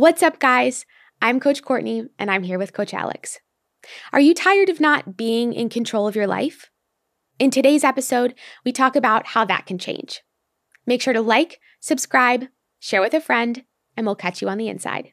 What's up, guys? I'm Coach Kortney, and I'm here with Coach Alex. Are you tired of not being in control of your life? In today's episode, we talk about how that can change. Make sure to like, subscribe, share with a friend, and we'll catch you on the inside.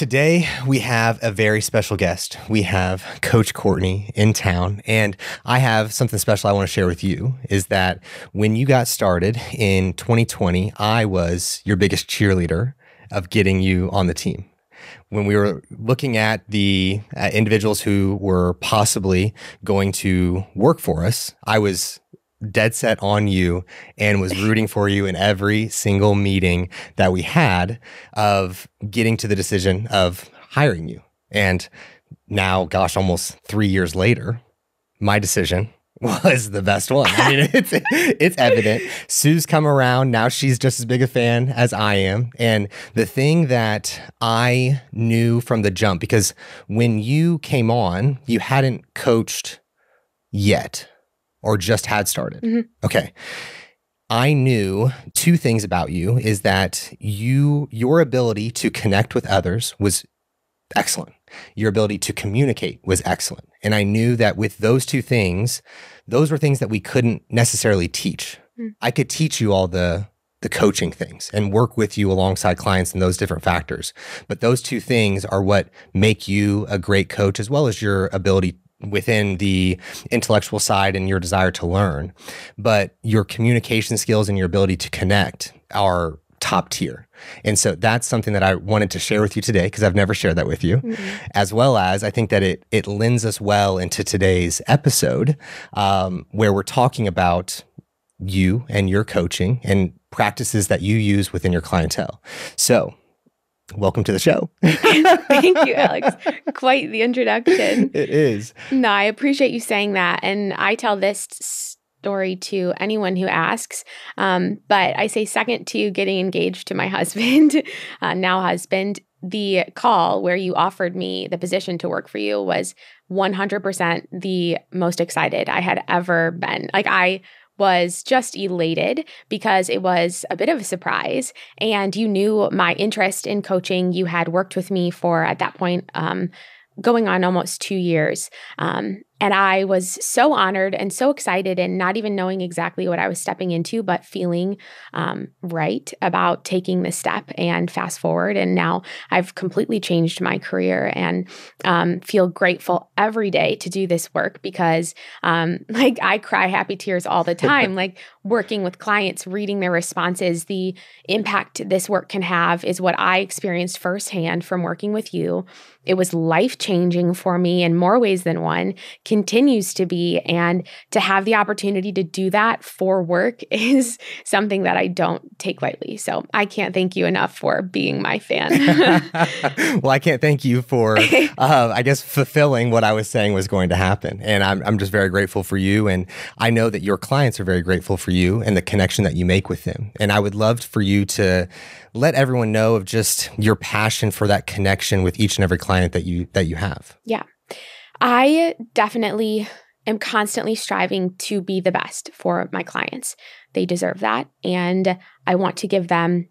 Today, we have a very special guest. We have Coach Kortney in town, and I have something special I want to share with you is that when you got started in 2020, I was your biggest cheerleader of getting you on the team. When we were looking at the uh, individuals who were possibly going to work for us, I was dead set on you and was rooting for you in every single meeting that we had of getting to the decision of hiring you. And now, gosh, almost three years later, my decision was the best one. I mean, it's it's evident. Sue's come around. Now she's just as big a fan as I am. And the thing that I knew from the jump, because when you came on, you hadn't coached yet or just had started? Mm-hmm. Okay. I knew two things about you is that you your ability to connect with others was excellent. Your ability to communicate was excellent. And I knew that with those two things, those were things that we couldn't necessarily teach. Mm. I could teach you all the the coaching things and work with you alongside clients and those different factors. But those two things are what make you a great coach as well as your ability within the intellectual side and your desire to learn, but your communication skills and your ability to connect are top tier. And so that's something that I wanted to share with you today because I've never shared that with you. Mm-hmm. As well as I think that it it lends us well into today's episode um, where we're talking about you and your coaching and practices that you use within your clientele. So welcome to the show. Thank you, Alex. Quite the introduction. It is. No, I appreciate you saying that. And I tell this story to anyone who asks. Um, but I say, second to getting engaged to my husband, uh, now husband, the call where you offered me the position to work for you was 100% the most excited I had ever been. Like, I was just elated because it was a bit of a surprise. And you knew my interest in coaching. You had worked with me for, at that point, um, going on almost two years. Um, and I was so honored and so excited, and not even knowing exactly what I was stepping into, but feeling um, right about taking this step and fast forward. And now I've completely changed my career and um, feel grateful every day to do this work because, um, like, I cry happy tears all the time. like, working with clients, reading their responses, the impact this work can have is what I experienced firsthand from working with you. It was life changing for me in more ways than one continues to be. And to have the opportunity to do that for work is something that I don't take lightly. So I can't thank you enough for being my fan. well, I can't thank you for, uh, I guess, fulfilling what I was saying was going to happen. And I'm, I'm just very grateful for you. And I know that your clients are very grateful for you and the connection that you make with them. And I would love for you to let everyone know of just your passion for that connection with each and every client that you that you have. Yeah. I definitely am constantly striving to be the best for my clients. They deserve that. And I want to give them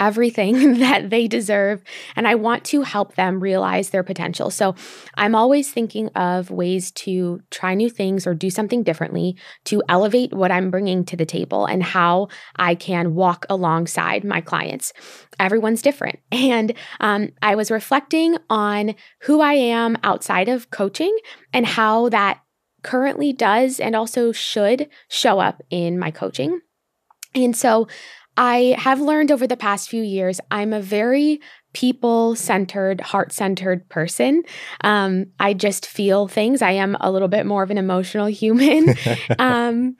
everything that they deserve and I want to help them realize their potential. So I'm always thinking of ways to try new things or do something differently to elevate what I'm bringing to the table and how I can walk alongside my clients. Everyone's different. And um, I was reflecting on who I am outside of coaching and how that currently does and also should show up in my coaching. And so I have learned over the past few years, I'm a very people centered, heart centered person. Um, I just feel things. I am a little bit more of an emotional human. um,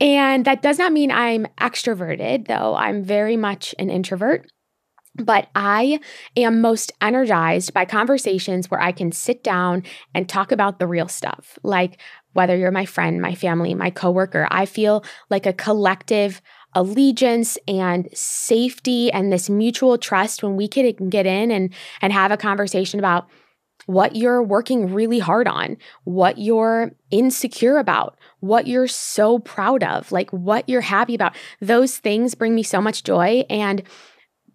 and that does not mean I'm extroverted, though I'm very much an introvert. But I am most energized by conversations where I can sit down and talk about the real stuff, like whether you're my friend, my family, my coworker. I feel like a collective allegiance and safety and this mutual trust when we can get in and and have a conversation about what you're working really hard on, what you're insecure about, what you're so proud of, like what you're happy about. Those things bring me so much joy. And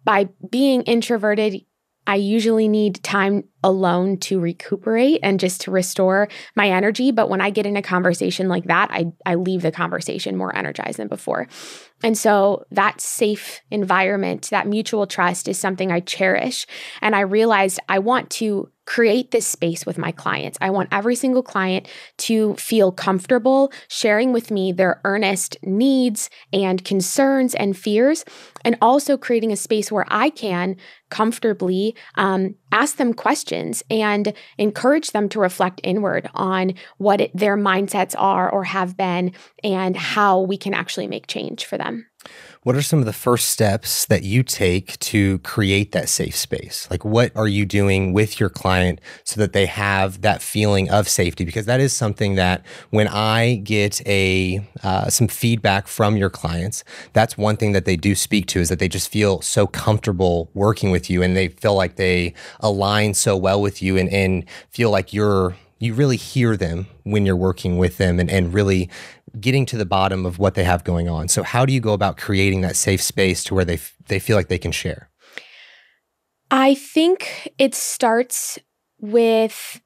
by being introverted, I usually need time alone to recuperate and just to restore my energy. But when I get in a conversation like that, I, I leave the conversation more energized than before. And so that safe environment, that mutual trust is something I cherish. And I realized I want to create this space with my clients. I want every single client to feel comfortable sharing with me their earnest needs and concerns and fears, and also creating a space where I can comfortably um, ask them questions and encourage them to reflect inward on what it, their mindsets are or have been and how we can actually make change for them. What are some of the first steps that you take to create that safe space? Like, what are you doing with your client so that they have that feeling of safety? Because that is something that when I get a uh, some feedback from your clients, that's one thing that they do speak to is that they just feel so comfortable working with you and they feel like they align so well with you and, and feel like you're you really hear them when you're working with them and, and really getting to the bottom of what they have going on. So how do you go about creating that safe space to where they they feel like they can share? I think it starts with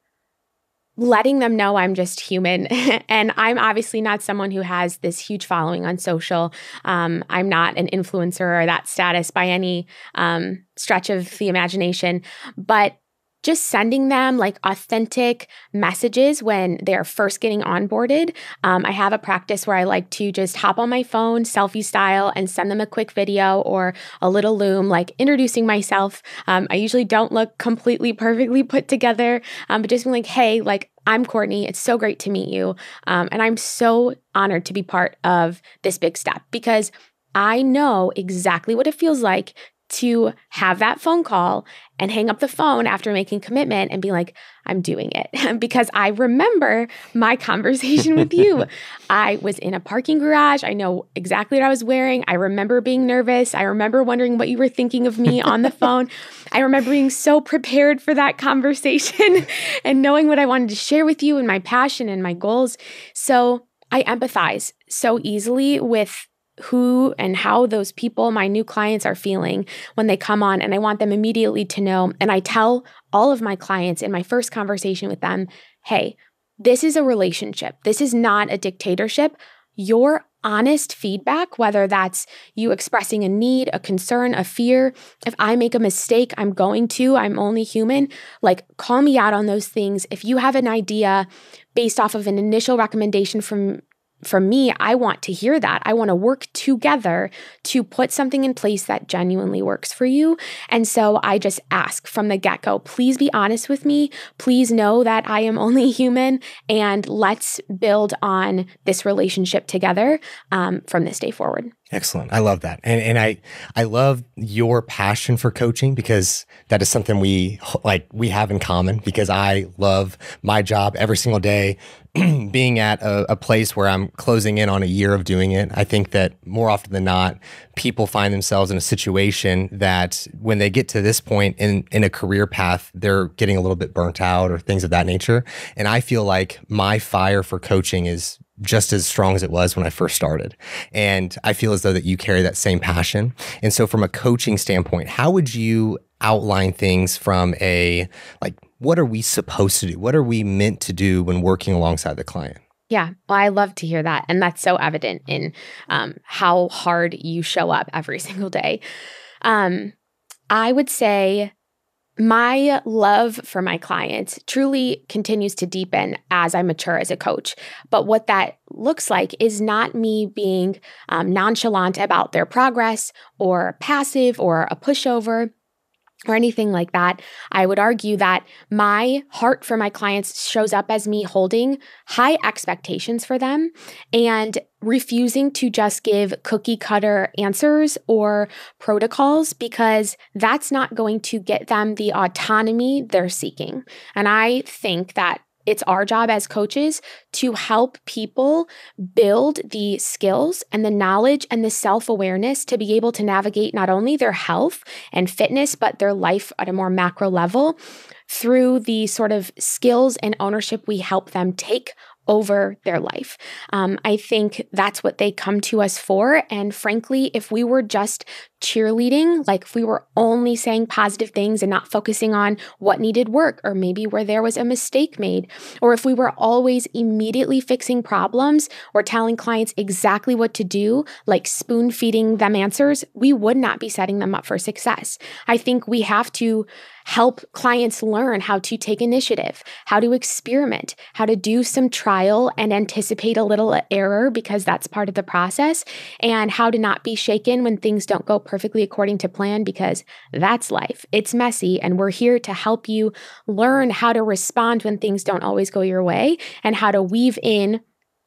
letting them know I'm just human. and I'm obviously not someone who has this huge following on social. Um, I'm not an influencer or that status by any um, stretch of the imagination. But just sending them like authentic messages when they're first getting onboarded. Um, I have a practice where I like to just hop on my phone, selfie style, and send them a quick video or a little loom, like introducing myself. Um, I usually don't look completely perfectly put together, um, but just being like, hey, like, I'm Kortney. It's so great to meet you. Um, and I'm so honored to be part of this big step because I know exactly what it feels like to have that phone call and hang up the phone after making commitment and be like, I'm doing it. because I remember my conversation with you. I was in a parking garage. I know exactly what I was wearing. I remember being nervous. I remember wondering what you were thinking of me on the phone. I remember being so prepared for that conversation and knowing what I wanted to share with you and my passion and my goals. So I empathize so easily with who and how those people, my new clients, are feeling when they come on. And I want them immediately to know. And I tell all of my clients in my first conversation with them hey, this is a relationship, this is not a dictatorship. Your honest feedback, whether that's you expressing a need, a concern, a fear. If I make a mistake, I'm going to, I'm only human. Like, call me out on those things. If you have an idea based off of an initial recommendation from for me, I want to hear that. I want to work together to put something in place that genuinely works for you. And so I just ask from the get go please be honest with me. Please know that I am only human. And let's build on this relationship together um, from this day forward. Excellent. I love that. And and I I love your passion for coaching because that is something we like we have in common because I love my job every single day being at a, a, place where I'm closing in on a year of doing it. I think that more often than not people find themselves in a situation that when they get to this point in in a career path they're getting a little bit burnt out or things of that nature. And I feel like my fire for coaching is just as strong as it was when I first started. And I feel as though that you carry that same passion. And so from a coaching standpoint, how would you outline things from a like what are we supposed to do? What are we meant to do when working alongside the client? Yeah, well, I love to hear that. And that's so evident in um, how hard you show up every single day. Um, I would say my love for my clients truly continues to deepen as I mature as a coach. But what that looks like is not me being um, nonchalant about their progress or passive or a pushover or anything like that. I would argue that my heart for my clients shows up as me holding high expectations for them and refusing to just give cookie cutter answers or protocols because that's not going to get them the autonomy they're seeking. And I think that it's our job as coaches to help people build the skills and the knowledge and the self awareness to be able to navigate not only their health and fitness, but their life at a more macro level through the sort of skills and ownership we help them take over their life. Um, I think that's what they come to us for. And frankly, if we were just cheerleading, like if we were only saying positive things and not focusing on what needed work, or maybe where there was a mistake made, or if we were always immediately fixing problems or telling clients exactly what to do, like spoon feeding them answers, we would not be setting them up for success. I think we have to help clients learn how to take initiative, how to experiment, how to do some trial and anticipate a little error because that's part of the process, and how to not be shaken when things don't go perfectly according to plan because that's life. It's messy, and we're here to help you learn how to respond when things don't always go your way and how to weave in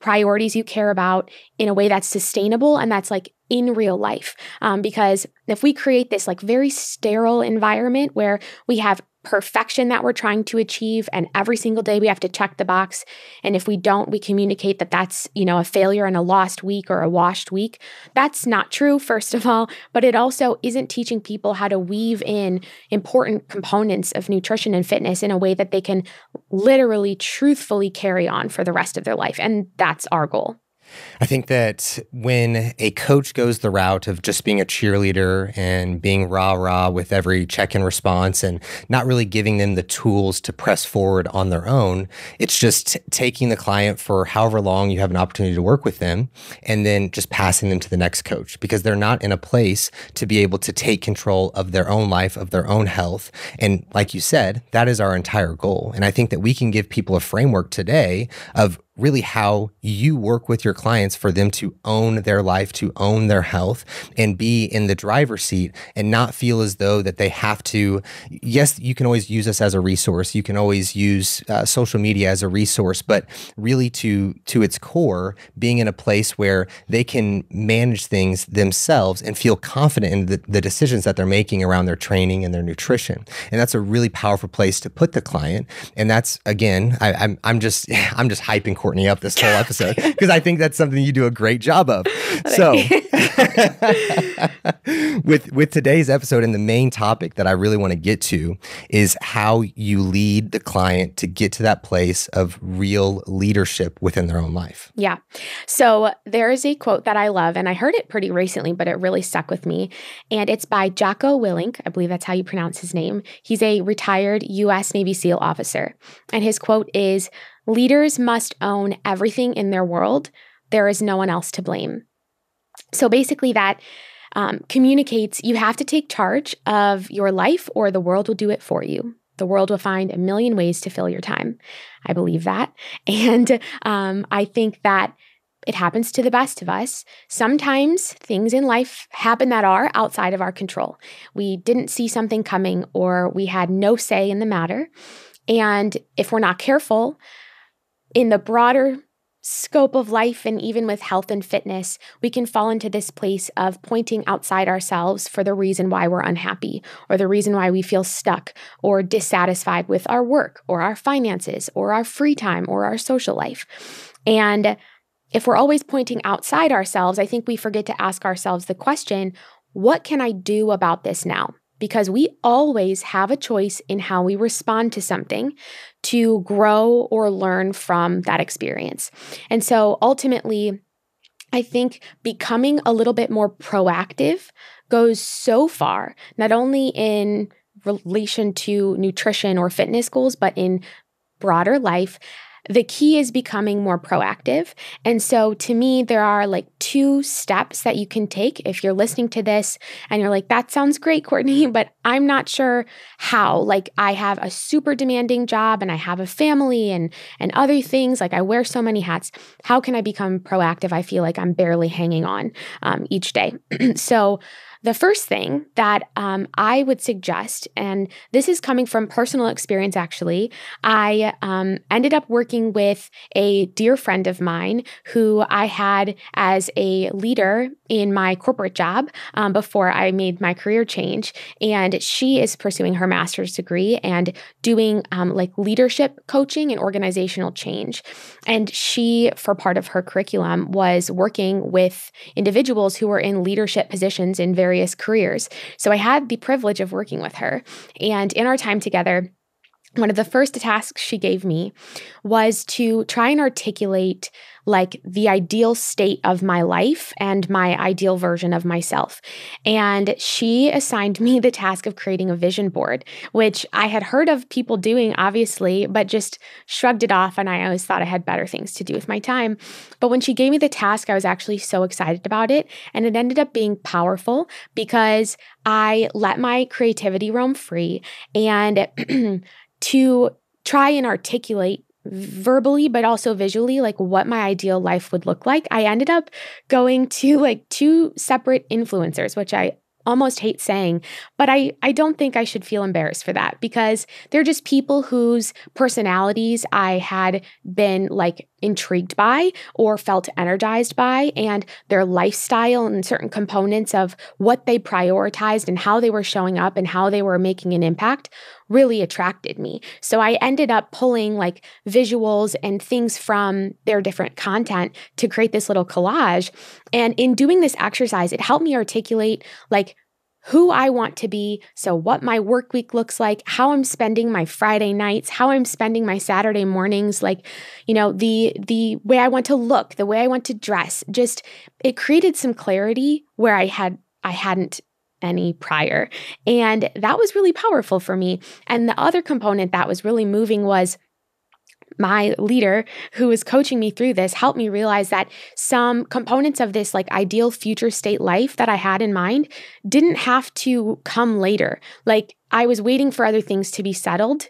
priorities you care about in a way that's sustainable and that's like in real life. Um, because if we create this like very sterile environment where we have perfection that we're trying to achieve and every single day we have to check the box. And if we don't we communicate that that's you know a failure and a lost week or a washed week. That's not true first of all but it also isn't teaching people how to weave in important components of nutrition and fitness in a way that they can literally truthfully carry on for the rest of their life. And that's our goal I think that when a coach goes the route of just being a cheerleader and being rah rah with every check in response and not really giving them the tools to press forward on their own, it's just taking the client for however long you have an opportunity to work with them and then just passing them to the next coach because they're not in a place to be able to take control of their own life, of their own health. And like you said, that is our entire goal. And I think that we can give people a framework today of really how you work with your clients for them to own their life, to own their health and be in the driver's seat and not feel as though that they have to. Yes, you can always use us as a resource. You can always use uh, social media as a resource, but really to, to its core, being in a place where they can manage things themselves and feel confident in the, the decisions that they're making around their training and their nutrition. And that's a really powerful place to put the client. And that's, again, I, I'm, I'm just, I'm just hyping Kortney up this whole episode because I think that's something you do a great job of. So, with with today's episode and the main topic that I really want to get to is how you lead the client to get to that place of real leadership within their own life. Yeah. So, there is a quote that I love and I heard it pretty recently, but it really stuck with me, and it's by Jocko Willink. I believe that's how you pronounce his name. He's a retired US Navy SEAL officer, and his quote is Leaders must own everything in their world. There is no one else to blame. So basically, that um, communicates you have to take charge of your life, or the world will do it for you. The world will find a million ways to fill your time. I believe that. And um, I think that it happens to the best of us. Sometimes things in life happen that are outside of our control. We didn't see something coming, or we had no say in the matter. And if we're not careful, in the broader scope of life and even with health and fitness, we can fall into this place of pointing outside ourselves for the reason why we're unhappy or the reason why we feel stuck or dissatisfied with our work or our finances or our free time or our social life. And if we're always pointing outside ourselves, I think we forget to ask ourselves the question what can I do about this now? Because we always have a choice in how we respond to something to grow or learn from that experience. And so ultimately, I think becoming a little bit more proactive goes so far, not only in relation to nutrition or fitness goals, but in broader life the key is becoming more proactive. And so to me, there are like two steps that you can take if you're listening to this and you're like, that sounds great, Kortney, but I'm not sure how. Like I have a super demanding job and I have a family and and other things. Like I wear so many hats. How can I become proactive? I feel like I'm barely hanging on um, each day. so the first thing that um, I would suggest, and this is coming from personal experience actually, I um, ended up working with a dear friend of mine who I had as a leader in my corporate job um, before I made my career change. And she is pursuing her master's degree and doing um, like leadership coaching and organizational change. And she, for part of her curriculum, was working with individuals who were in leadership positions in various careers. So I had the privilege of working with her. And in our time together, one of the first tasks she gave me was to try and articulate like the ideal state of my life and my ideal version of myself. And she assigned me the task of creating a vision board, which I had heard of people doing, obviously, but just shrugged it off. And I always thought I had better things to do with my time. But when she gave me the task, I was actually so excited about it. And it ended up being powerful because I let my creativity roam free and to try and articulate verbally but also visually like what my ideal life would look like. I ended up going to like two separate influencers which i almost hate saying, but I, I don't think I should feel embarrassed for that because they're just people whose personalities I had been like intrigued by or felt energized by, and their lifestyle and certain components of what they prioritized and how they were showing up and how they were making an impact really attracted me. So I ended up pulling like visuals and things from their different content to create this little collage. And in doing this exercise, it helped me articulate like who I want to be. So, what my work week looks like, how I'm spending my Friday nights, how I'm spending my Saturday mornings, like, you know, the the way I want to look, the way I want to dress. Just it created some clarity where I had I hadn't any prior. And that was really powerful for me. And the other component that was really moving was my leader who was coaching me through this helped me realize that some components of this like ideal future state life that I had in mind didn't have to come later. Like I was waiting for other things to be settled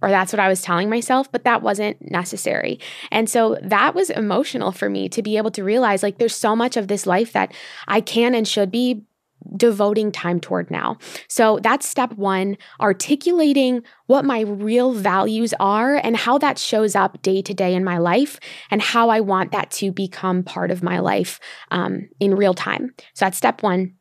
or that's what I was telling myself, but that wasn't necessary. And so that was emotional for me to be able to realize like there's so much of this life that I can and should be devoting time toward now. So that's step one articulating what my real values are and how that shows up day to day in my life and how I want that to become part of my life um, in real time. So that's step one.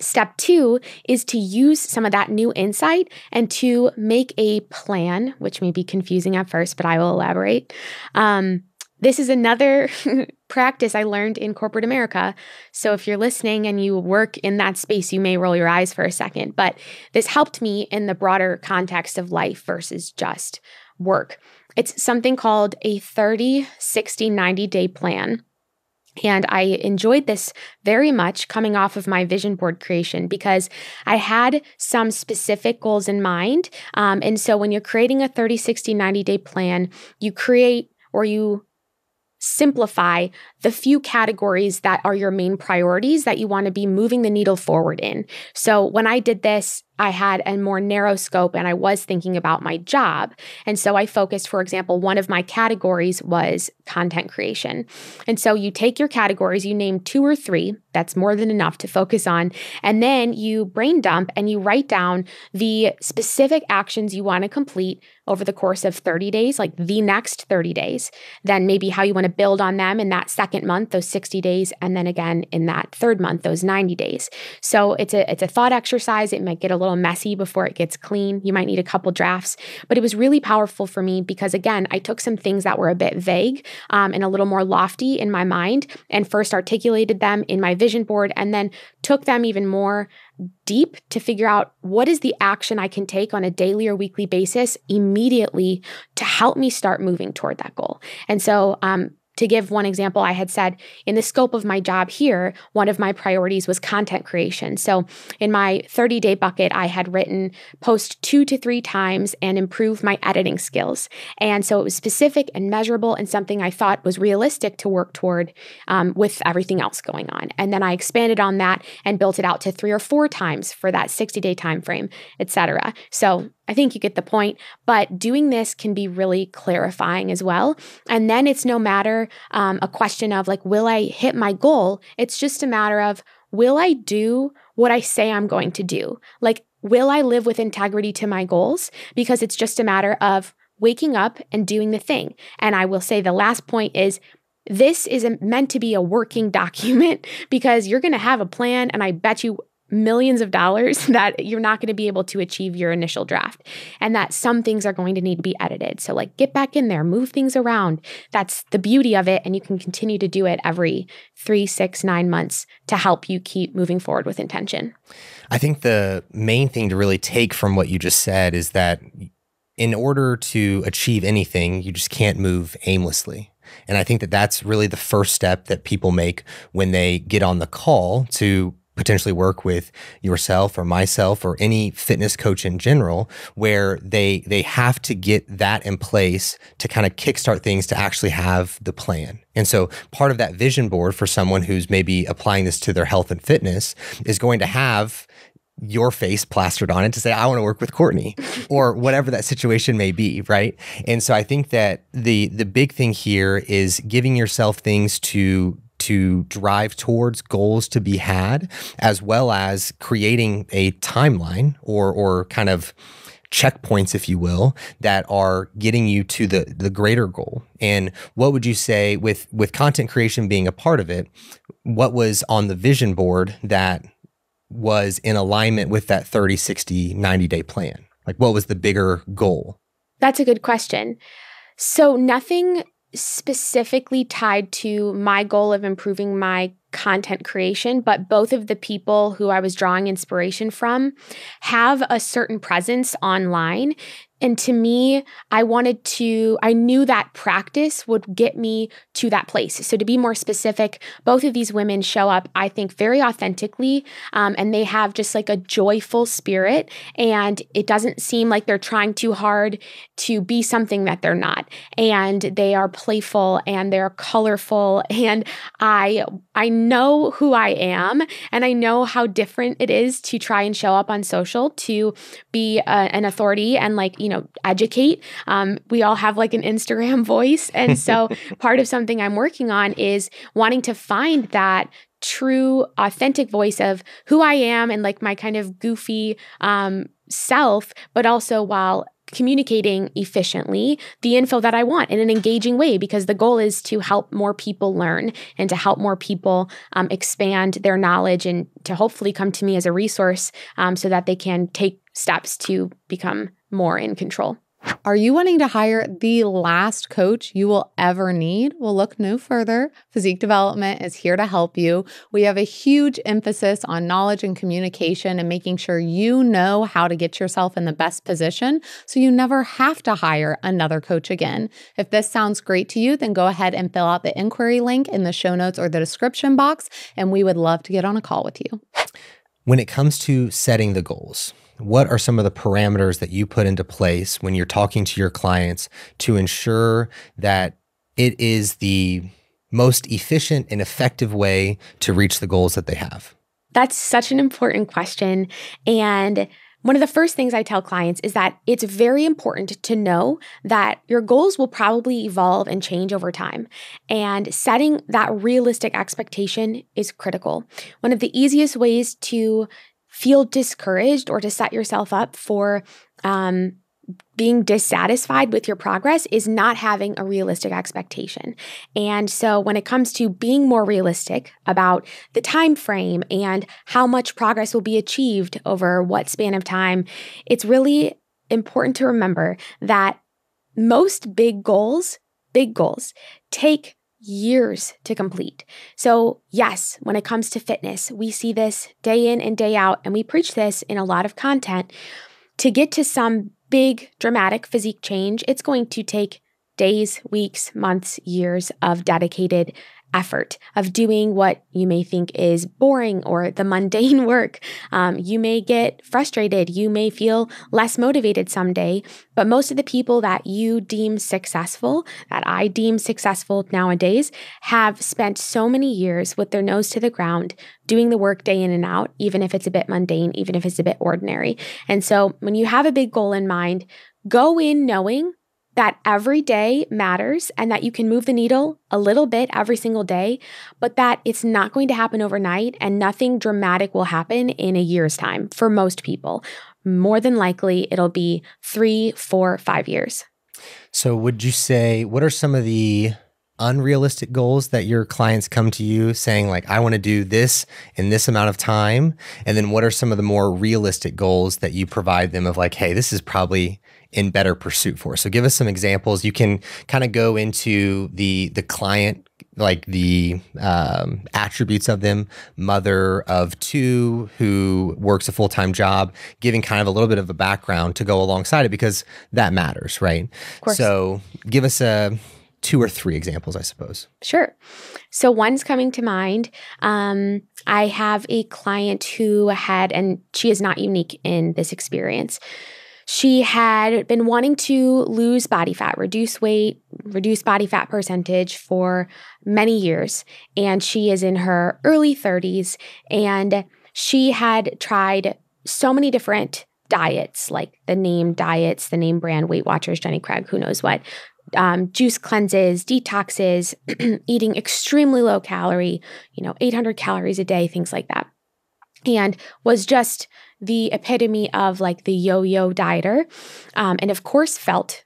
Step two is to use some of that new insight and to make a plan, which may be confusing at first, but I will elaborate. Um, this is another practice I learned in corporate America. So if you're listening and you work in that space, you may roll your eyes for a second, but this helped me in the broader context of life versus just work. It's something called a 30, 60, 90 day plan. And I enjoyed this very much coming off of my vision board creation because I had some specific goals in mind. Um, and so when you're creating a 30, 60, 90 day plan, you create or you simplify the few categories that are your main priorities that you want to be moving the needle forward in. So when I did this, I had a more narrow scope and I was thinking about my job. And so I focused, for example, one of my categories was content creation. And so you take your categories, you name two or three, that's more than enough to focus on. And then you brain dump and you write down the specific actions you want to complete over the course of 30 days, like the next 30 days. Then maybe how you want to build on them in that second month, those 60 days, and then again in that third month, those 90 days. So it's a it's a thought exercise. It might get a little little messy before it gets clean. You might need a couple drafts, but it was really powerful for me because, again, I took some things that were a bit vague um, and a little more lofty in my mind and first articulated them in my vision board and then took them even more deep to figure out what is the action I can take on a daily or weekly basis immediately to help me start moving toward that goal. And so, um, to give one example, I had said in the scope of my job here, one of my priorities was content creation. So in my 30 day bucket, I had written post two to three times and improve my editing skills. And so it was specific and measurable and something I thought was realistic to work toward um, with everything else going on. And then I expanded on that and built it out to three or four times for that 60 day time frame, etc. So I think you get the point. But doing this can be really clarifying as well. And then it's no matter um, a question of like, will I hit my goal? It's just a matter of, will I do what I say I'm going to do? Like, will I live with integrity to my goals? Because it's just a matter of waking up and doing the thing. And I will say the last point is, this is meant to be a working document because you're going to have a plan. And I bet you millions of dollars that you're not going to be able to achieve your initial draft and that some things are going to need to be edited. So, like, get back in there, move things around. That's the beauty of it. And you can continue to do it every three, six, nine months to help you keep moving forward with intention. I think the main thing to really take from what you just said is that in order to achieve anything, you just can't move aimlessly. And I think that that's really the first step that people make when they get on the call to potentially work with yourself or myself or any fitness coach in general where they they have to get that in place to kind of kickstart things to actually have the plan. And so part of that vision board for someone who's maybe applying this to their health and fitness is going to have your face plastered on it to say I want to work with Kortney or whatever that situation may be, right? And so I think that the the big thing here is giving yourself things to to drive towards goals to be had, as well as creating a timeline or or kind of checkpoints, if you will, that are getting you to the the greater goal. And what would you say with with content creation being a part of it? What was on the vision board that was in alignment with that 30, 60, 90 day plan? Like what was the bigger goal? That's a good question. So nothing specifically tied to my goal of improving my content creation, but both of the people who I was drawing inspiration from have a certain presence online and to me, I wanted to, I knew that practice would get me to that place. So, to be more specific, both of these women show up, I think, very authentically, um, and they have just like a joyful spirit. And it doesn't seem like they're trying too hard to be something that they're not. And they are playful and they're colorful. And I, I know who I am, and I know how different it is to try and show up on social to be a, an authority and like, you know, educate. Um, we all have like an Instagram voice. And so part of something I'm working on is wanting to find that true, authentic voice of who I am and like my kind of goofy um, self, but also while communicating efficiently the info that I want in an engaging way because the goal is to help more people learn and to help more people um, expand their knowledge and to hopefully come to me as a resource um, so that they can take steps to become more in control. Are you wanting to hire the last coach you will ever need? Well, look no further. Physique Development is here to help you. We have a huge emphasis on knowledge and communication and making sure you know how to get yourself in the best position so you never have to hire another coach again. If this sounds great to you, then go ahead and fill out the inquiry link in the show notes or the description box, and we would love to get on a call with you. When it comes to setting the goals, what are some of the parameters that you put into place when you're talking to your clients to ensure that it is the most efficient and effective way to reach the goals that they have? That's such an important question. And one of the first things I tell clients is that it's very important to know that your goals will probably evolve and change over time. And setting that realistic expectation is critical. One of the easiest ways to feel discouraged or to set yourself up for um, being dissatisfied with your progress is not having a realistic expectation. And so when it comes to being more realistic about the time frame and how much progress will be achieved over what span of time, it's really important to remember that most big goals, big goals take years to complete. So, yes, when it comes to fitness, we see this day in and day out, and we preach this in a lot of content. To get to some big, dramatic physique change, it's going to take days, weeks, months, years of dedicated effort of doing what you may think is boring or the mundane work. Um, you may get frustrated. You may feel less motivated someday. But most of the people that you deem successful, that I deem successful nowadays, have spent so many years with their nose to the ground doing the work day in and out, even if it's a bit mundane, even if it's a bit ordinary. And so when you have a big goal in mind, go in knowing that every day matters and that you can move the needle a little bit every single day, but that it's not going to happen overnight and nothing dramatic will happen in a year's time for most people. More than likely, it'll be three, four, five years. So, would you say, what are some of the unrealistic goals that your clients come to you saying like I want to do this in this amount of time and then what are some of the more realistic goals that you provide them of like hey this is probably in better pursuit for. So give us some examples. You can kind of go into the the client like the um, attributes of them mother of two who works a full-time job giving kind of a little bit of a background to go alongside it because that matters right Of course. so give us a two or three examples i suppose Sure. So one's coming to mind. Um, I have a client who had, and she is not unique in this experience. She had been wanting to lose body fat, reduce weight, reduce body fat percentage for many years. And she is in her early 30s. And she had tried so many different diets, like the name diets, the name brand Weight Watchers, Jenny Craig, who knows what, um, juice cleanses, detoxes, eating extremely low calorie, you know, 800 calories a day, things like that. And was just the epitome of like the yo yo dieter. Um, and of course, felt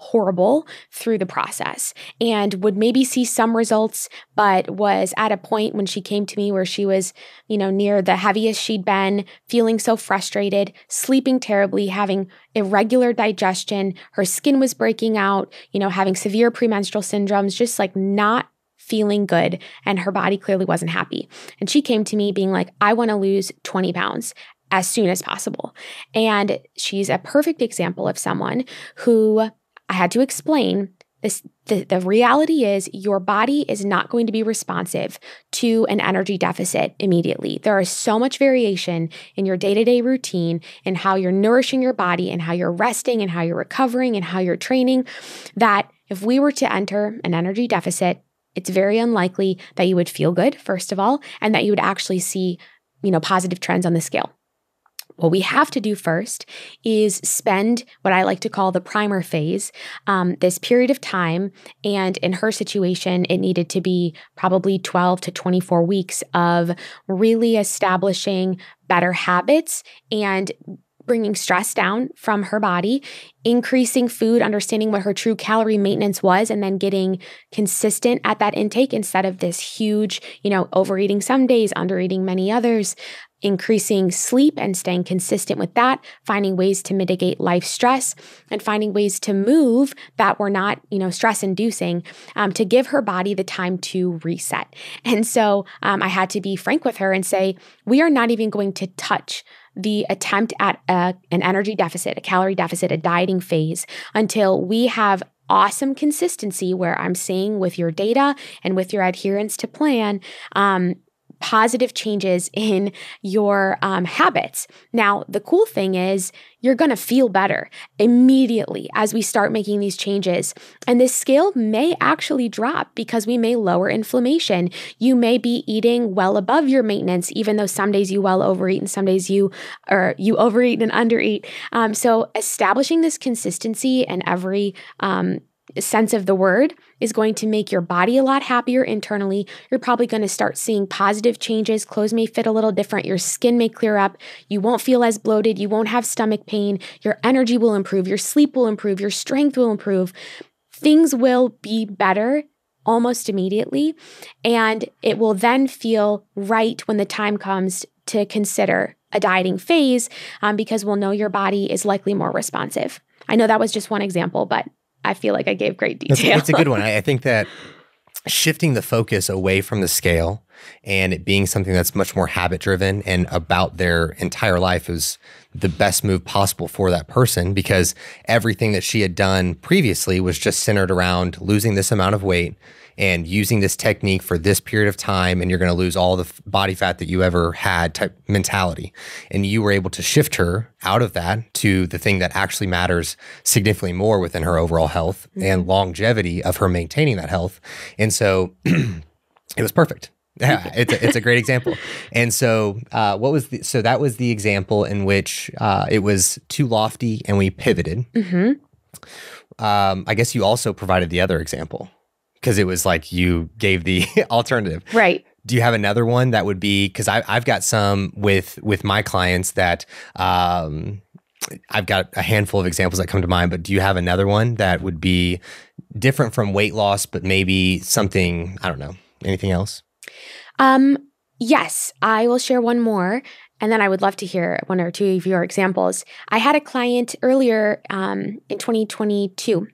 horrible through the process and would maybe see some results, but was at a point when she came to me where she was, you know, near the heaviest she'd been, feeling so frustrated, sleeping terribly, having irregular digestion. Her skin was breaking out, you know, having severe premenstrual syndromes, just like not feeling good. And her body clearly wasn't happy. And she came to me being like, I want to lose 20 pounds as soon as possible. And she's a perfect example of someone who I had to explain this the, the reality is your body is not going to be responsive to an energy deficit immediately. There is so much variation in your day-to-day routine and how you're nourishing your body and how you're resting and how you're recovering and how you're training that if we were to enter an energy deficit, it's very unlikely that you would feel good first of all and that you would actually see, you know, positive trends on the scale. What we have to do first is spend what I like to call the primer phase, um, this period of time. And in her situation, it needed to be probably 12 to 24 weeks of really establishing better habits and bringing stress down from her body, increasing food, understanding what her true calorie maintenance was, and then getting consistent at that intake instead of this huge, you know, overeating some days, undereating many others increasing sleep and staying consistent with that, finding ways to mitigate life stress, and finding ways to move that were not, you know, stress inducing um, to give her body the time to reset. And so um, I had to be frank with her and say, we are not even going to touch the attempt at a, an energy deficit, a calorie deficit, a dieting phase until we have awesome consistency where I'm seeing with your data and with your adherence to plan, um, positive changes in your um, habits. Now, the cool thing is you're going to feel better immediately as we start making these changes. And this scale may actually drop because we may lower inflammation. You may be eating well above your maintenance, even though some days you well overeat and some days you or you overeat and undereat. Um, so establishing this consistency and every um, sense of the word is going to make your body a lot happier internally. You're probably going to start seeing positive changes. Clothes may fit a little different. Your skin may clear up. You won't feel as bloated. You won't have stomach pain. Your energy will improve. Your sleep will improve. Your strength will improve. Things will be better almost immediately. And it will then feel right when the time comes to consider a dieting phase um, because we'll know your body is likely more responsive. I know that was just one example, but I feel like I gave great detail. It's, a good one. I, I think that shifting the focus away from the scale and it being something that's much more habit driven and about their entire life is the best move possible for that person because everything that she had done previously was just centered around losing this amount of weight and using this technique for this period of time and you're going to lose all the body fat that you ever had type mentality. And you were able to shift her out of that to the thing that actually matters significantly more within her overall health and mm-hmm. longevity of her maintaining that health. And so it was perfect yeah, it's a, it's a great example. And so, uh, what was the, so that was the example in which uh, it was too lofty and we pivoted. hmm Um, I guess you also provided the other example because it was like you gave the alternative. Right. Do you have another one that would be because I've got some with with my clients that um, I've got a handful of examples that come to mind, but do you have another one that would be different from weight loss, but maybe something I don't know, anything else? Um, yes, I will share one more. And then I would love to hear one or two of your examples. I had a client earlier um, in 2022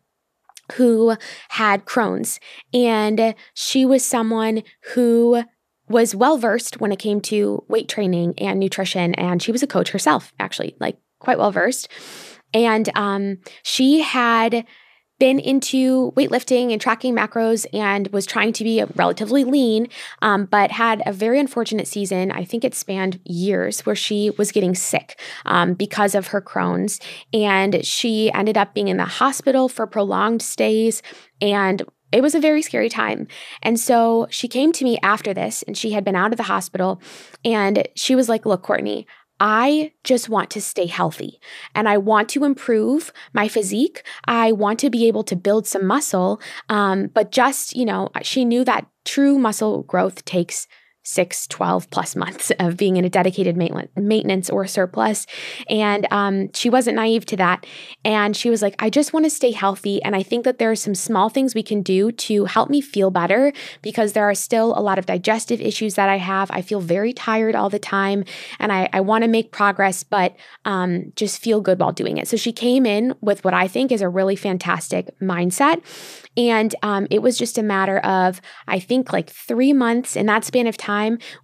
who had Crohn's. And she was someone who was well versed when it came to weight training and nutrition. And she was a coach herself, actually, like quite well versed. And um, she had been into weightlifting and tracking macros and was trying to be relatively lean, um, but had a very unfortunate season. I think it spanned years where she was getting sick um, because of her Crohn's. And she ended up being in the hospital for prolonged stays and it was a very scary time. And so she came to me after this and she had been out of the hospital and she was like, Look, Kortney, I just want to stay healthy and I want to improve my physique. I want to be able to build some muscle. Um, but just, you know, she knew that true muscle growth takes six, 12 plus months of being in a dedicated maintenance or surplus. And um, she wasn't naive to that. And she was like, I just want to stay healthy. And I think that there are some small things we can do to help me feel better because there are still a lot of digestive issues that I have. I feel very tired all the time and I, I want to make progress, but um, just feel good while doing it. So she came in with what I think is a really fantastic mindset. And um, it was just a matter of, I think, like three months in that span of time,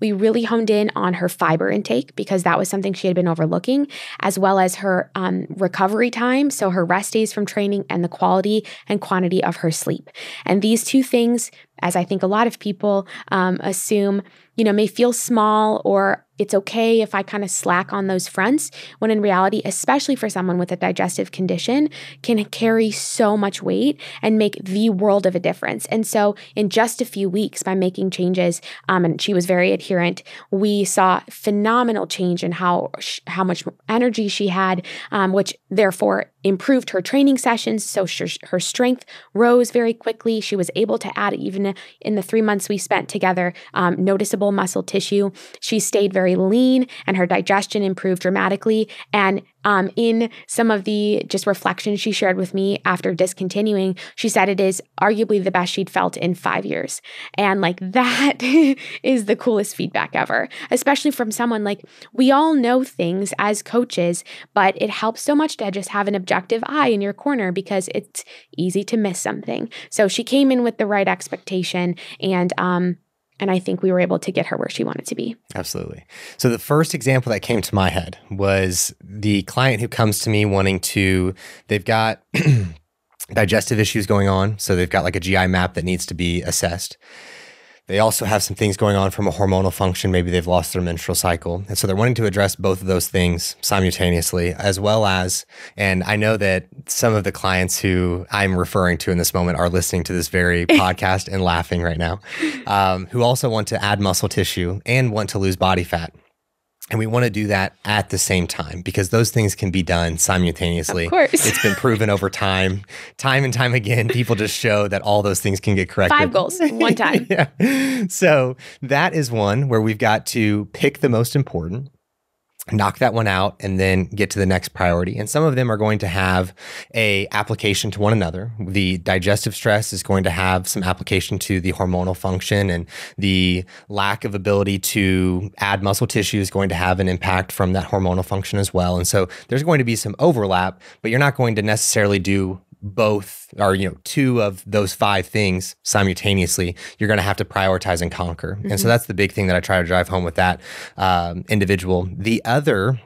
we really honed in on her fiber intake because that was something she had been overlooking, as well as her um, recovery time. So her rest days from training and the quality and quantity of her sleep. And these two things, as I think a lot of people um, assume, you know, may feel small or it's okay if I kind of slack on those fronts, when in reality, especially for someone with a digestive condition, can carry so much weight and make the world of a difference. And so, in just a few weeks, by making changes, um, and she was very adherent, we saw phenomenal change in how how much energy she had, um, which therefore improved her training sessions. So her strength rose very quickly. She was able to add, even in the three months we spent together, um, noticeable muscle tissue. She stayed very very lean and her digestion improved dramatically. And um, in some of the just reflections she shared with me after discontinuing, she said it is arguably the best she'd felt in five years. And like that is the coolest feedback ever, especially from someone like we all know things as coaches, but it helps so much to just have an objective eye in your corner because it's easy to miss something. So she came in with the right expectation and, um, and I think we were able to get her where she wanted to be. Absolutely. So the first example that came to my head was the client who comes to me wanting to, they've got digestive issues going on. So they've got like a GI map that needs to be assessed. They also have some things going on from a hormonal function. Maybe they've lost their menstrual cycle. And so they're wanting to address both of those things simultaneously, as well as, and I know that some of the clients who I'm referring to in this moment are listening to this very podcast and laughing right now, um, who also want to add muscle tissue and want to lose body fat. And we want to do that at the same time because those things can be done simultaneously. Of course. It's been proven over time. Time and time again, people just show that all those things can get corrected. Five goals, one time. yeah. So that is one where we've got to pick the most important knock that one out and then get to the next priority. And some of them are going to have a application to one another. The digestive stress is going to have some application to the hormonal function and the lack of ability to add muscle tissue is going to have an impact from that hormonal function as well. And so there's going to be some overlap but you're not going to necessarily do both or you know two of those five things simultaneously you're going to have to prioritize and conquer mm-hmm. and so mm-hmm. that's the big thing that i try to drive home with that um, individual the other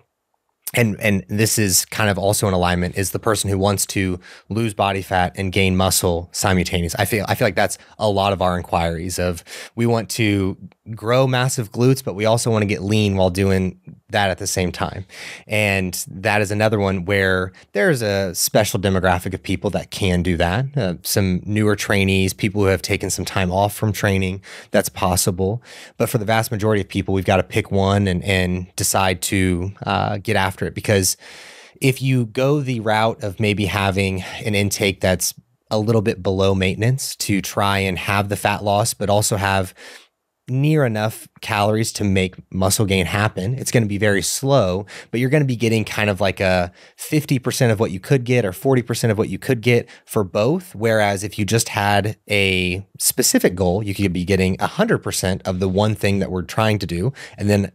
and and this is kind of also in alignment is the person who wants to lose body fat and gain muscle simultaneously. I feel I feel like that's a lot of our inquiries of we want to grow massive glutes, but we also want to get lean while doing that at the same time. And that is another one where there's a special demographic of people that can do that. Uh, some newer trainees, people who have taken some time off from training, that's possible. But for the vast majority of people, we've got to pick one and, and decide to uh, get after it because if you go the route of maybe having an intake that's a little bit below maintenance to try and have the fat loss, but also have near enough calories to make muscle gain happen. It's going to be very slow, but you're going to be getting kind of like a 50% of what you could get or 40% of what you could get for both. Whereas if you just had a specific goal, you could be getting 100% of the one thing that we're trying to do and then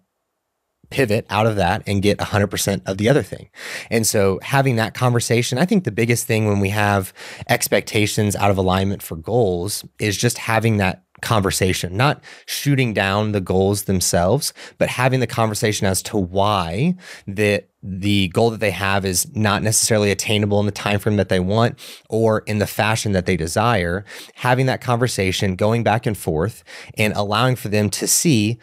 pivot out of that and get 100% of the other thing. And so having that conversation, I think the biggest thing when we have expectations out of alignment for goals is just having that conversation, not shooting down the goals themselves, but having the conversation as to why the the goal that they have is not necessarily attainable in the time frame that they want or in the fashion that they desire. Having that conversation, going back and forth, and allowing for them to see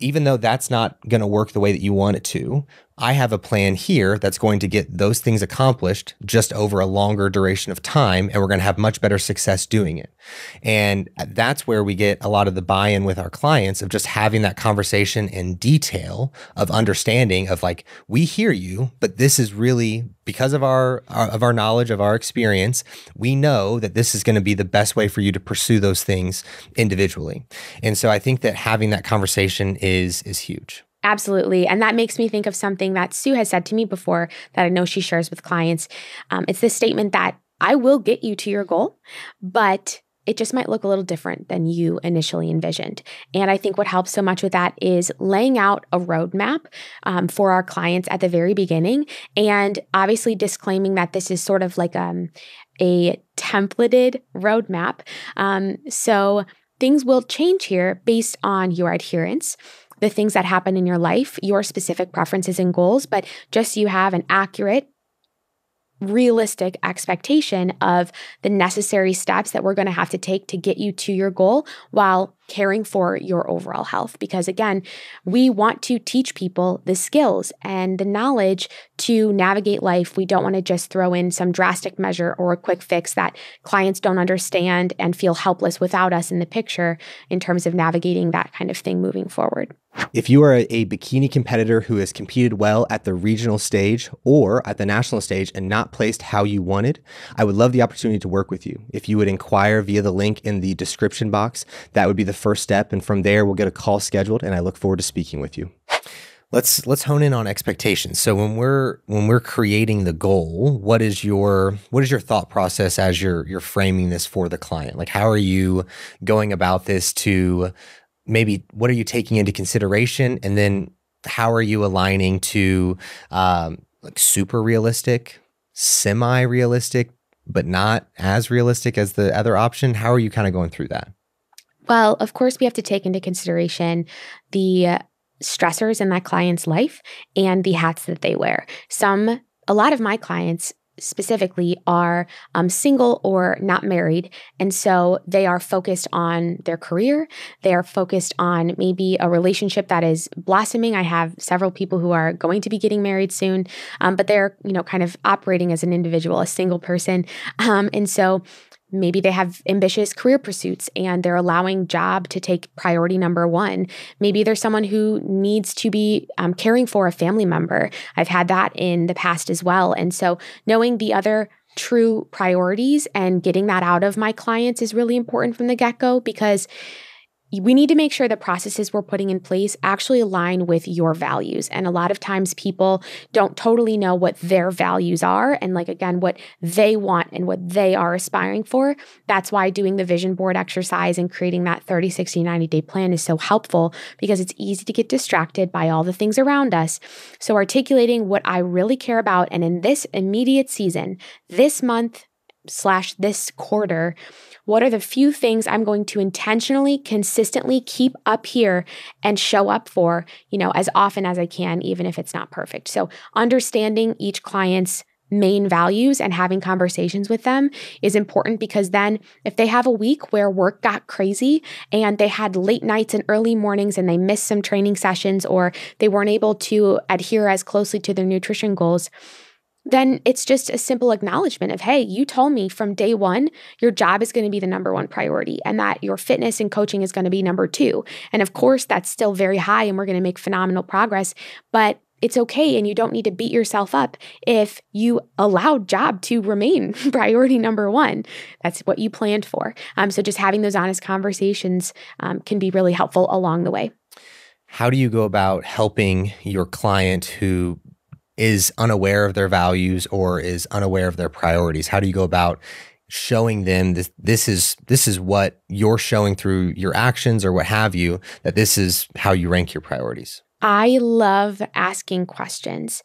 even though that's not going to work the way that you want it to, I have a plan here that's going to get those things accomplished just over a longer duration of time. And we're going to have much better success doing it. And that's where we get a lot of the buy in with our clients of just having that conversation in detail of understanding of like, we hear you, but this is really because of our, our of our knowledge of our experience, we know that this is going to be the best way for you to pursue those things individually. And so I think that having that conversation is is huge. Absolutely. And that makes me think of something that Sue has said to me before that I know she shares with clients. Um, it's this statement that I will get you to your goal, but it just might look a little different than you initially envisioned. And I think what helps so much with that is laying out a roadmap um, for our clients at the very beginning and obviously disclaiming that this is sort of like um, a templated roadmap. Um, so things will change here based on your adherence the things that happen in your life, your specific preferences and goals, but just you have an accurate realistic expectation of the necessary steps that we're going to have to take to get you to your goal while caring for your overall health. Because again, we want to teach people the skills and the knowledge to navigate life. We don't want to just throw in some drastic measure or a quick fix that clients don't understand and feel helpless without us in the picture in terms of navigating that kind of thing moving forward. If you are a, bikini competitor who has competed well at the regional stage or at the national stage and not placed how you wanted, I would love the opportunity to work with you. If you would inquire via the link in the description box, that would be the first step. And from there, we'll get a call scheduled and I look forward to speaking with you. Let's let's hone in on expectations. So when we're when we're creating the goal, what is your what is your thought process as you're you're framing this for the client? Like how are you going about this to maybe what are you taking into consideration and then how are you aligning to um, like super realistic semi realistic but not as realistic as the other option how are you kind of going through that well of course we have to take into consideration the stressors in that client's life and the hats that they wear some a lot of my clients specifically are um, single or not married. And so they are focused on their career. They are focused on maybe a relationship that is blossoming. I have several people who are going to be getting married soon, um, but they're, you know, kind of operating as an individual, a single person. Um, and so Maybe they have ambitious career pursuits and they're allowing job to take priority number one. Maybe there's someone who needs to be um, caring for a family member. I've had that in the past as well. And so knowing the other true priorities and getting that out of my clients is really important from the get go because we need to make sure the processes we're putting in place actually align with your values. And a lot of times people don't totally know what their values are and, like, again, what they want and what they are aspiring for. That's why doing the vision board exercise and creating that 30, 60, 90 day plan is so helpful because it's easy to get distracted by all the things around us. So, articulating what I really care about and in this immediate season, this month, slash this quarter, what are the few things I'm going to intentionally, consistently keep up here and show up for, you know, as often as I can, even if it's not perfect. So understanding each client's main values and having conversations with them is important because then if they have a week where work got crazy and they had late nights and early mornings and they missed some training sessions or they weren't able to adhere as closely to their nutrition goals, then it's just a simple acknowledgement of, hey, you told me from day one your job is going to be the number one priority and that your fitness and coaching is going to be number two. And of course, that's still very high and we're going to make phenomenal progress. But it's okay and you don't need to beat yourself up if you allowed job to remain priority number one that's what you planned for um, so just having those honest conversations um, can be really helpful along the way how do you go about helping your client who is unaware of their values or is unaware of their priorities? How do you go about showing them this this is this is what you're showing through your actions or what have you that this is how you rank your priorities? I love asking questions.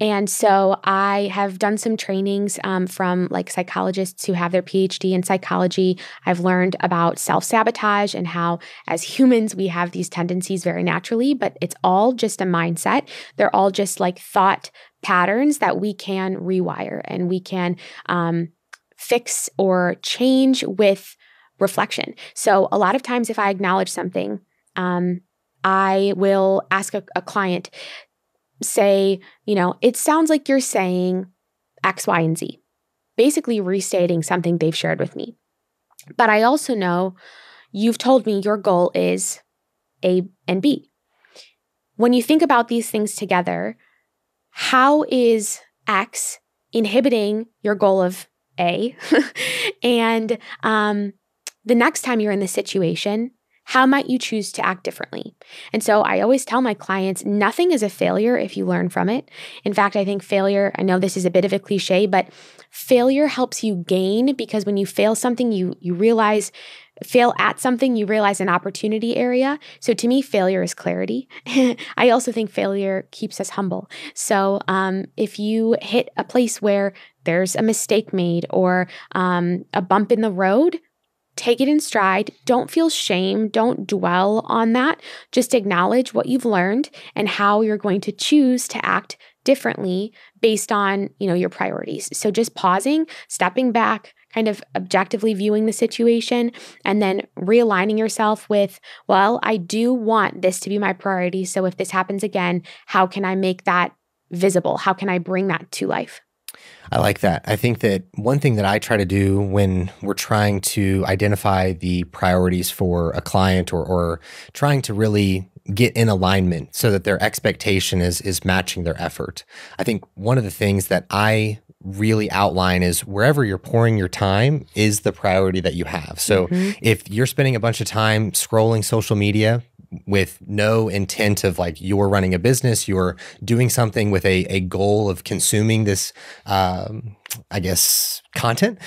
And so I have done some trainings um, from like psychologists who have their PhD in psychology. I've learned about self sabotage and how, as humans, we have these tendencies very naturally, but it's all just a mindset. They're all just like thought patterns that we can rewire and we can um, fix or change with reflection. So a lot of times, if I acknowledge something, um, I will ask a, a client, say, you know, it sounds like you're saying X, Y, and Z, basically restating something they've shared with me. But I also know you've told me your goal is A and B. When you think about these things together, how is X inhibiting your goal of A? and um, the next time you're in this situation, how might you choose to act differently? And so I always tell my clients nothing is a failure if you learn from it. In fact, I think failure, I know this is a bit of a cliche, but failure helps you gain because when you fail something, you you realize fail at something, you realize an opportunity area. So to me, failure is clarity. I also think failure keeps us humble. So um, if you hit a place where there's a mistake made or um, a bump in the road, take it in stride. Don't feel shame. Don't dwell on that. Just acknowledge what you've learned and how you're going to choose to act differently based on, you know, your priorities. So just pausing, stepping back, kind of objectively viewing the situation and then realigning yourself with, well, I do want this to be my priority. So if this happens again, how can I make that visible? How can I bring that to life? I like that. I think that one thing that I try to do when we're trying to identify the priorities for a client or, or trying to really get in alignment so that their expectation is is matching their effort. I think one of the things that I really outline is wherever you're pouring your time is the priority that you have. So mm-hmm. if you're spending a bunch of time scrolling social media, with no intent of like you're running a business, you're doing something with a, a goal of consuming this, um, I guess, content,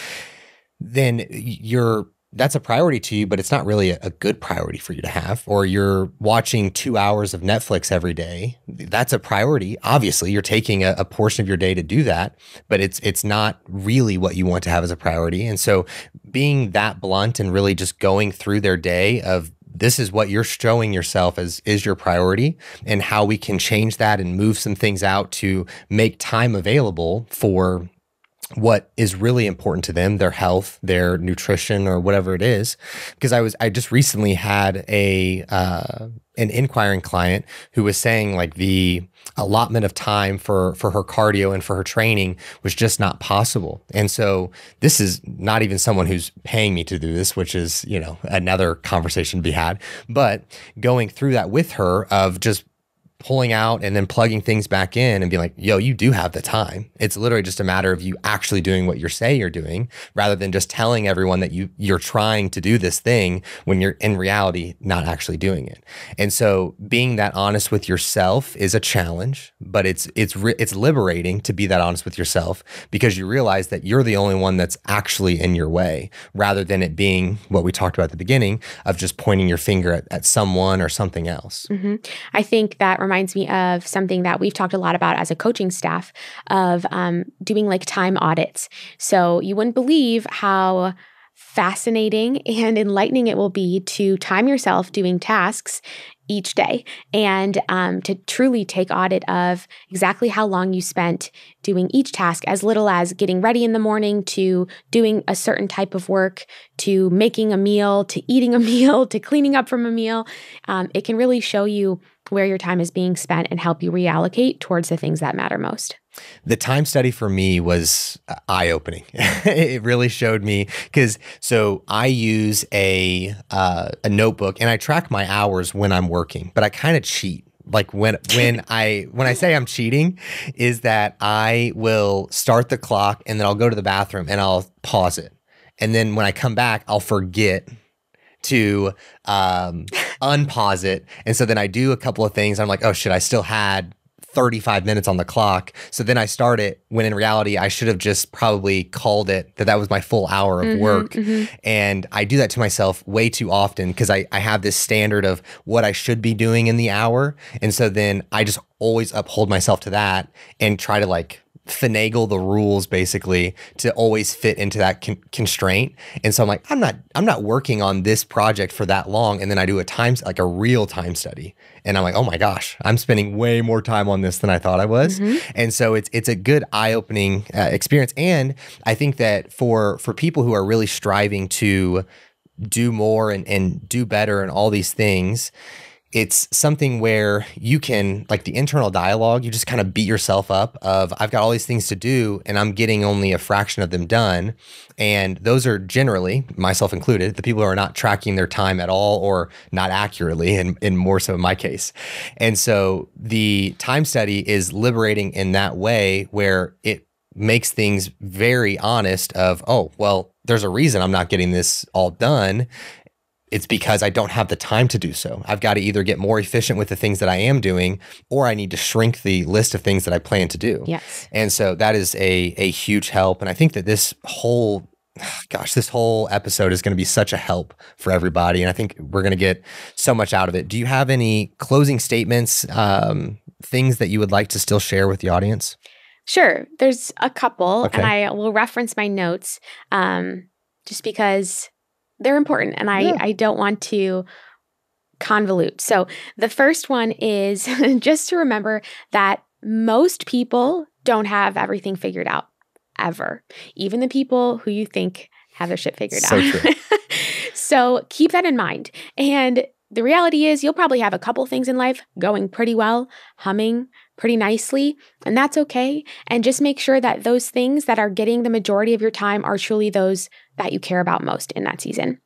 then you're that's a priority to you, but it's not really a, a, good priority for you to have. Or you're watching two hours of Netflix every day. That's a priority. Obviously, you're taking a, a, portion of your day to do that, but it's it's not really what you want to have as a priority. And so, being that blunt and really just going through their day of this is what you're showing yourself as is your priority and how we can change that and move some things out to make time available for what is really important to them their health their nutrition or whatever it is. Because i was i just recently had a uh, an inquiring client who was saying like the allotment of time for for her cardio and for her training was just not possible. And so this is not even someone who's paying me to do this which is you know another conversation to be had. But going through that with her of just pulling out and then plugging things back in and being like, yo, you do have the time. It's literally just a matter of you actually doing what you're saying you're doing rather than just telling everyone that you you're trying to do this thing when you're in reality not actually doing it. And so being that honest with yourself is a challenge, but it's it's it's liberating to be that honest with yourself because you realize that you're the only one that's actually in your way rather than it being what we talked about at the beginning of just pointing your finger at, at someone or something else. Mm-hmm. I think that reminds me of something that we've talked a lot about as a coaching staff of um, doing like time audits. So you wouldn't believe how fascinating and enlightening it will be to time yourself doing tasks each day and um, to truly take audit of exactly how long you spent doing each task as little as getting ready in the morning to doing a certain type of work to making a meal to eating a meal to cleaning up from a meal um, it can really show you where your time is being spent and help you reallocate towards the things that matter most. The time study for me was uh, eye opening. it really showed me because so I use a uh, a notebook and I track my hours when I'm working, but I kind of cheat like when when I when I say I'm cheating is that I will start the clock and then I'll go to the bathroom and I'll pause it. And then when I come back, I'll forget to um, unpause it. And so then I do a couple of things. I'm like, oh shit, I still had 35 minutes on the clock. So then I start it when in reality, I should have just probably called it that that was my full hour of Mhm, work. mhm. And I do that to myself way too often because I, I have this standard of what I should be doing in the hour. And so then I just always uphold myself to that and try to like finagle the rules basically to always fit into that con- constraint. And so I'm like, I'm not, I'm not working on this project for that long. And then I do a time, like a real time study. And I'm like, oh my gosh, I'm spending way more time on this than I thought I was. And so it's, it's a good eye opening uh, experience. And I think that for, for people who are really striving to do more and, and do better and all these things, it's something where you can like the internal dialogue you just kind of beat yourself up of i've got all these things to do and i'm getting only a fraction of them done. And those are generally myself included the people who are not tracking their time at all or not accurately and, and more so in my case. And so the time study is liberating in that way where it makes things very honest of oh well there's a reason i'm not getting this all done it's because I don't have the time to do so. I've got to either get more efficient with the things that I am doing, or I need to shrink the list of things that I plan to do. Yes. And so that is a a huge help. And I think that this whole gosh, this whole episode is going to be such a help for everybody. And I think we're going to get so much out of it. Do you have any closing statements, um, things that you would like to still share with the audience? Sure. There's a couple, Okay. and I will reference my notes um, just because they're important and I, Yeah. I don't want to convolute. So the first one is just to remember that most people don't have everything figured out ever, even the people who you think have their shit figured So out. true. so keep that in mind. And the reality is, you'll probably have a couple things in life going pretty well, humming pretty nicely, and that's okay. And just make sure that those things that are getting the majority of your time are truly those that you care about most in that season.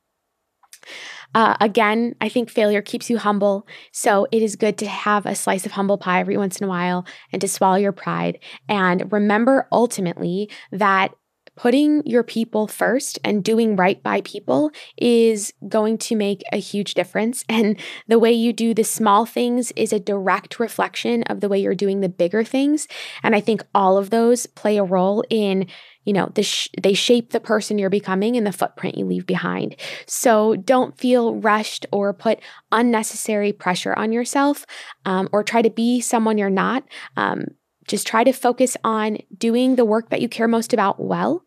Uh, again, I think failure keeps you humble. So it is good to have a slice of humble pie every once in a while and to swallow your pride. And remember ultimately that putting your people first and doing right by people is going to make a huge difference. And the way you do the small things is a direct reflection of the way you're doing the bigger things. And I think all of those play a role in you know the sh- they shape the person you're becoming and the footprint you leave behind so don't feel rushed or put unnecessary pressure on yourself um, or try to be someone you're not um, just try to focus on doing the work that you care most about well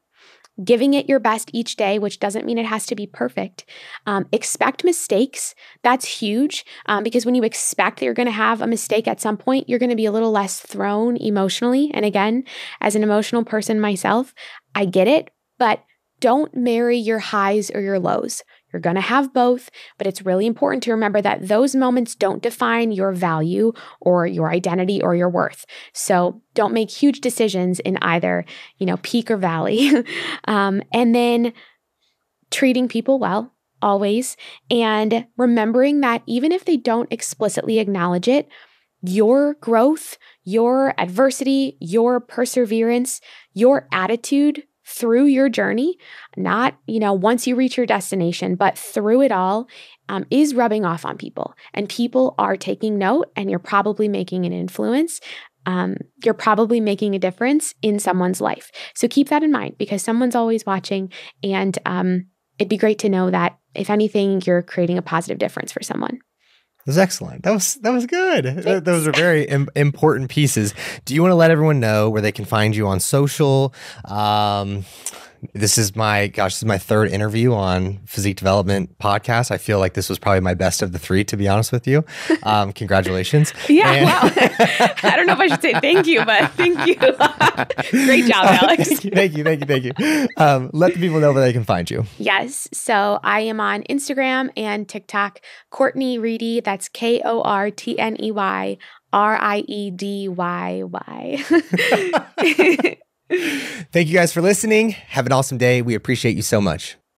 giving it your best each day, which doesn't mean it has to be perfect. Um, expect mistakes. That's huge um, because when you expect that you're going to have a mistake at some point, you're going to be a little less thrown emotionally. And again, as an emotional person myself, I get it, but don't marry your highs or your lows. You're going to have both, but it's really important to remember that those moments don't define your value or your identity or your worth. So don't make huge decisions in either, you know, peak or valley. um, and then treating people well, always, and remembering that even if they don't explicitly acknowledge it, your growth, your adversity, your perseverance, your attitude through your journey, not, you know, once you reach your destination, but through it all, um, is rubbing off on people. And people are taking note, and you're probably making an influence. Um, you're probably making a difference in someone's life. So keep that in mind because someone's always watching. And um, it'd be great to know that if anything, you're creating a positive difference for someone. That was excellent. That was that was good. Th- Those are very Im- important pieces. Do you want to let everyone know where they can find you on social? Um, this is my gosh, this is my third interview on physique development podcast. I feel like this was probably my best of the three, to be honest with you. Um, congratulations. Yeah, And- wow. I don't know if I should say thank you, but thank you. Great job, Alex. thank you, thank you, thank you, thank you. Um, let the people know where they can find you. Yes. So I am on Instagram and TikTok, Kortney Riedy. That's K O R T N E Y R I E D Y Y. Thank you guys for listening. Have an awesome day. We appreciate you so much.